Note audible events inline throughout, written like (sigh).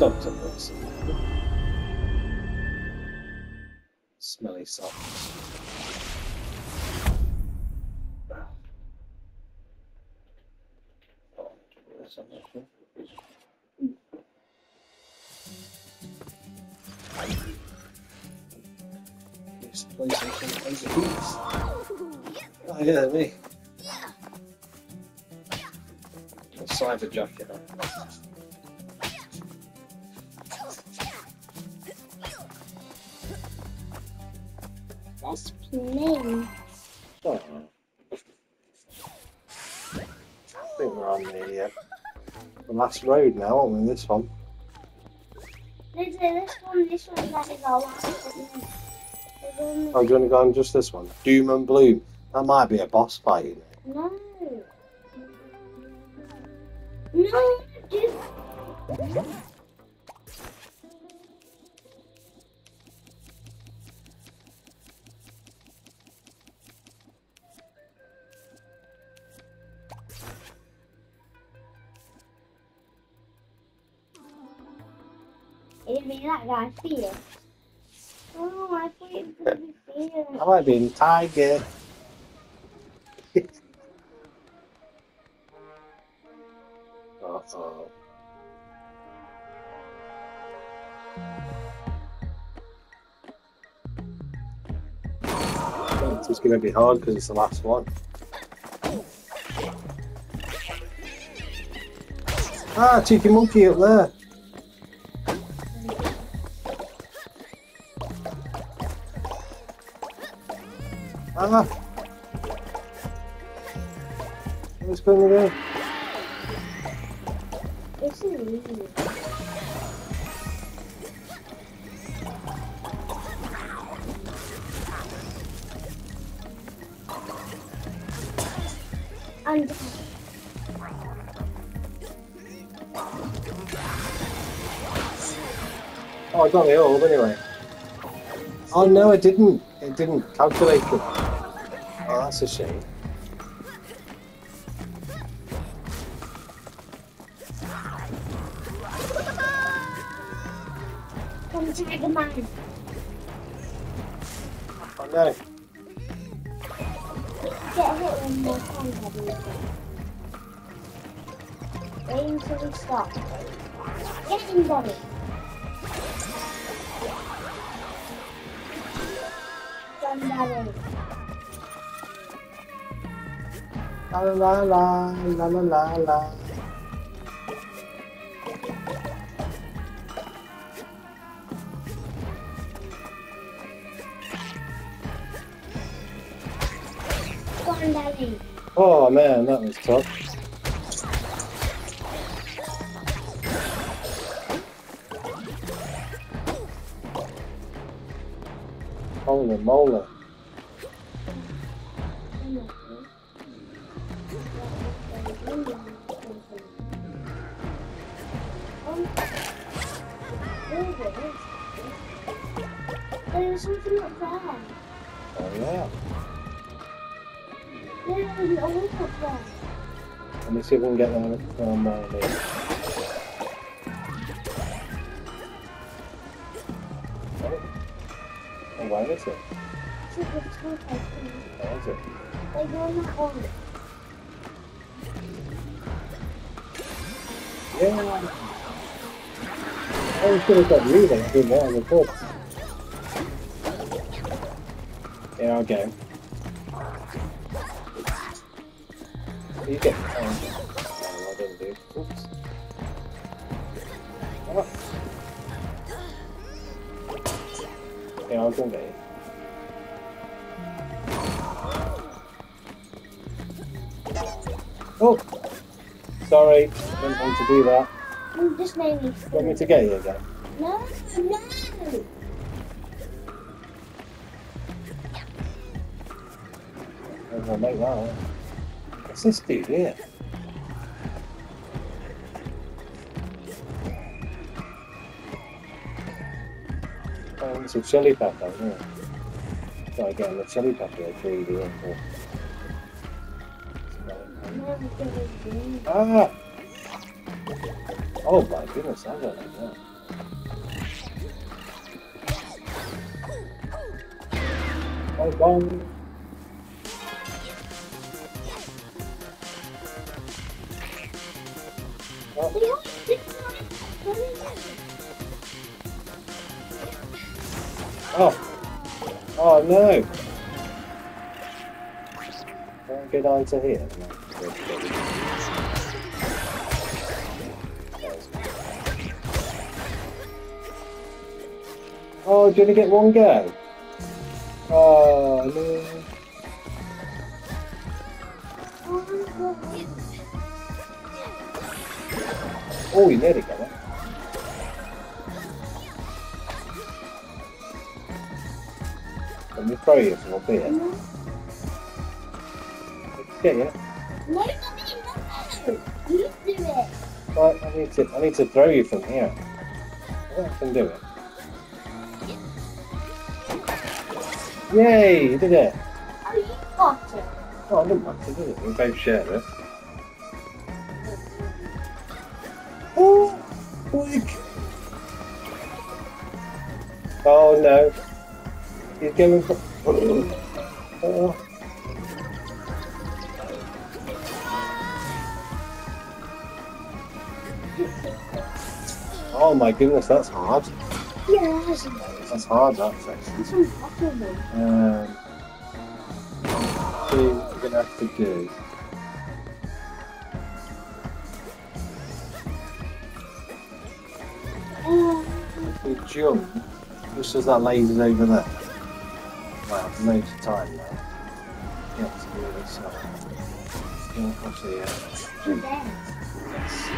Octopus. Smelly socks. Oh, something. The beats. Oh yeah, me. A cyber jacket. Oh. I think we're on the, uh, the last road now, aren't we? This one. This one, this one, that is our last one. There's only- I'm going to go on just this one. Doom and Bloom. That might be a boss fight. You. No. No. That guy, Felix. Oh, I thought it was gonna. I might be in Tiger. Uh-oh. This is going to be hard because it's the last one. Ah, cheeky monkey up there. Ah. What's going on? This is easy. And Oh, I got the orb anyway. Oh no, it didn't. It didn't calculate it. Oh, that's a shame. come Man. Oh no. Get hit one more time. Wait until we stop. Get him, Daddy. Done, Daddy. La la la la la la la. Done, Oh man, that was tough. Holy moly. Let me see if we can get from uh, there. Oh. Where is it? Where is it? One. Yeah. Should have got you then. I didn't want to record. Yeah, I'll You get I didn't do. Oops. Oh. Yeah, I'll go. Oh! Sorry, didn't want to do that. You just made me Want me to get you again? No, no. I'm gonna make that. What's this dude here? Oh, it's a chili pepper. So again, the chili pepper are 3D and four. No, I'm gonna do- Ah! Oh my goodness, I don't like that. Oh, bong. Oh no! Can I get onto here? Oh, do you only get one go? Oh no. Oh, you nearly got it. Let me throw you from up here. no. Get you. No, no. You do it. Right, I need to I need to throw you from here. I can do it. Yay, you did it. Oh, you got it. Oh, I didn't want to, did it? We both share it. Oh, quick. Oh no. He's going for... Oh. Oh my goodness, that's hard. Yeah, that's That's hard, that's actually. That's impossible. Um, see we're gonna have to do. Um, If we jump, just as that laser's over there. Wow, loads of time now. You have to do this there. Yes.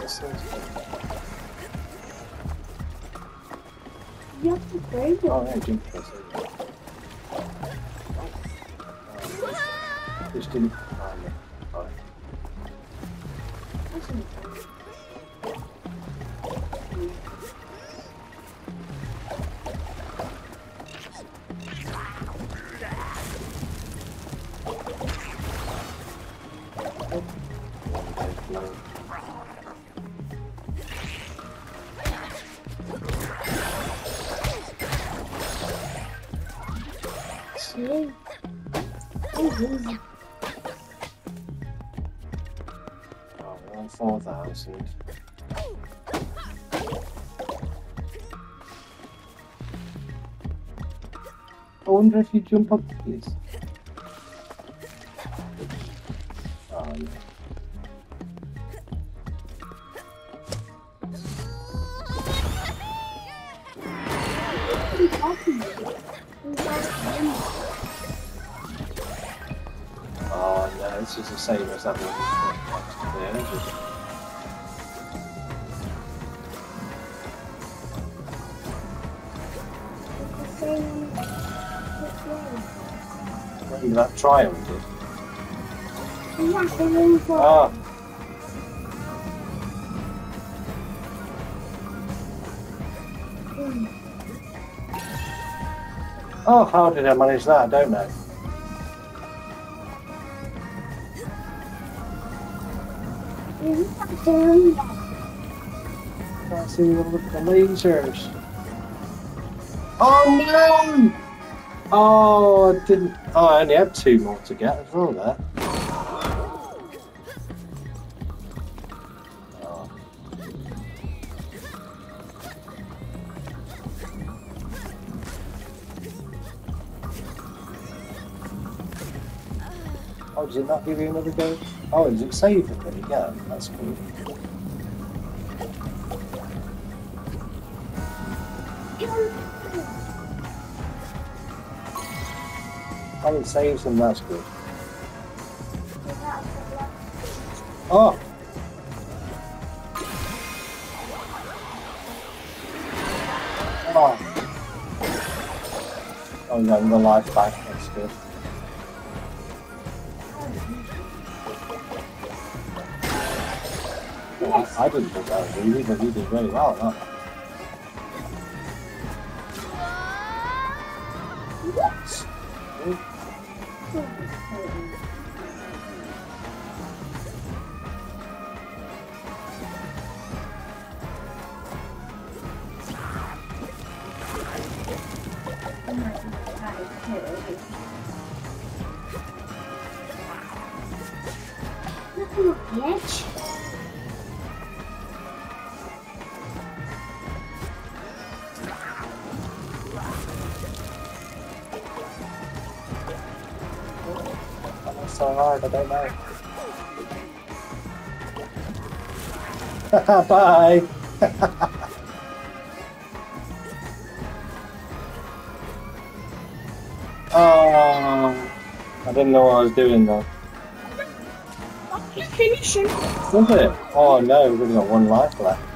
This you have to break it. Oh, yeah. Oh, Just didn't. Oh. Oh, we're on 4,000. I wonder if you jump up these. Oh, yeah. What are you talking about? It this is the same as that one. This is- the same which that trial did? Ah, oh, how did I manage that? I don't know. See all the the lasers. Oh no! Oh, I didn't. Oh, I only had two more to get as well there. Oh. Oh, does it not give you another go? Oh, does it save it go? That's cool. Oh, it saves them, that's good. Oh! Oh! Oh, no, the life back, that's good. I, I didn't think that was easy, but he did very well, huh? Bitch. Hard, I don't know. (laughs) Bye! (laughs) oh, I didn't know what I was doing though. Just finishing. Was it? Oh no, we've only got one life left.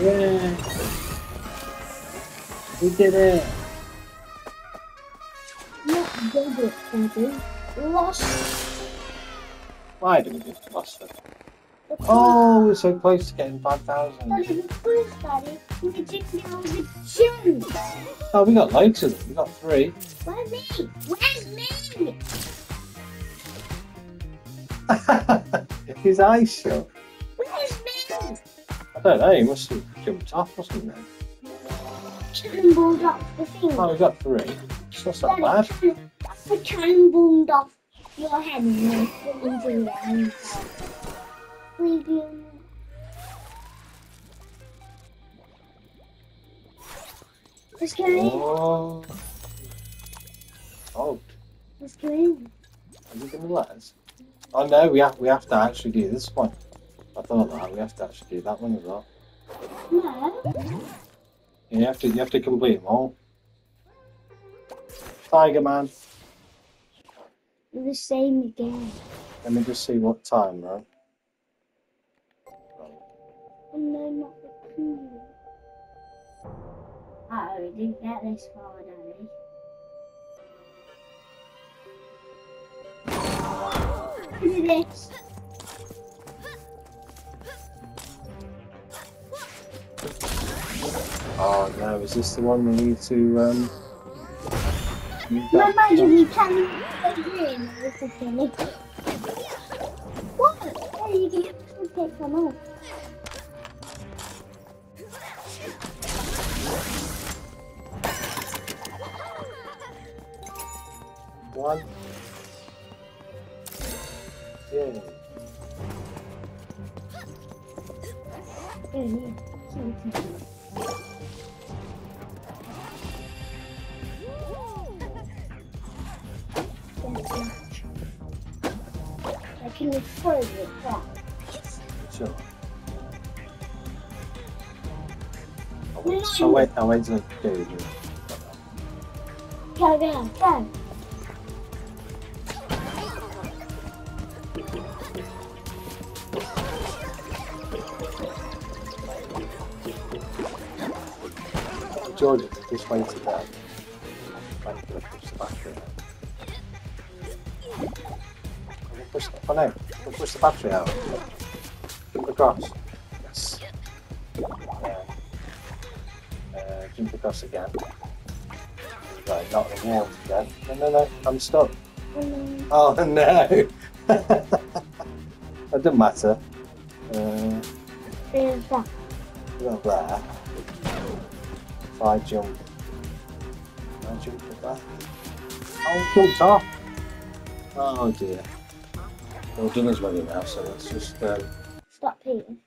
Yeah. We did it. Not did it. Lost. Why did we just lost it? Oh, we're so close to getting 5,000. Daddy, the quiz, Daddy. We didn't know the gym. Oh, we got loads of them. We got three. Where's me? Where's me? (laughs) His eyes shut. I don't know. He must have jumped off or something. Cannonballed off the thing. Oh, we got three. That's not bad. Daddy, That's the cannonballed off your head and into your hand. Leave you. Let's go in. Oh. Oh, Let's go in. are you going to let us? Oh no, we have we have to actually do this one. I thought that we have to actually do that one as well. No. You have to you have to complete them all. Tiger Man. The same again. Let me just see what time, right? Oh no, not the. Oh, we didn't get this far. Look at this. Oh no, is this the one we need to um that- imagine you can play in with the finish. What? Oh, you can take them off. one? Yeah. Go. George, just wait till that. I'm gonna push the gonna push the, push the battery out. Jump across. Yes. Uh, uh, jump across again. Right, not the wall again. No, no, no, I'm stuck. Oh (laughs) no! (laughs) that doesn't matter. Uh, there's that. Not there. If I jump, I jump at that. Oh, jumped off. Oh dear. Well, dinner's ready now, so let's just um, Stop eating.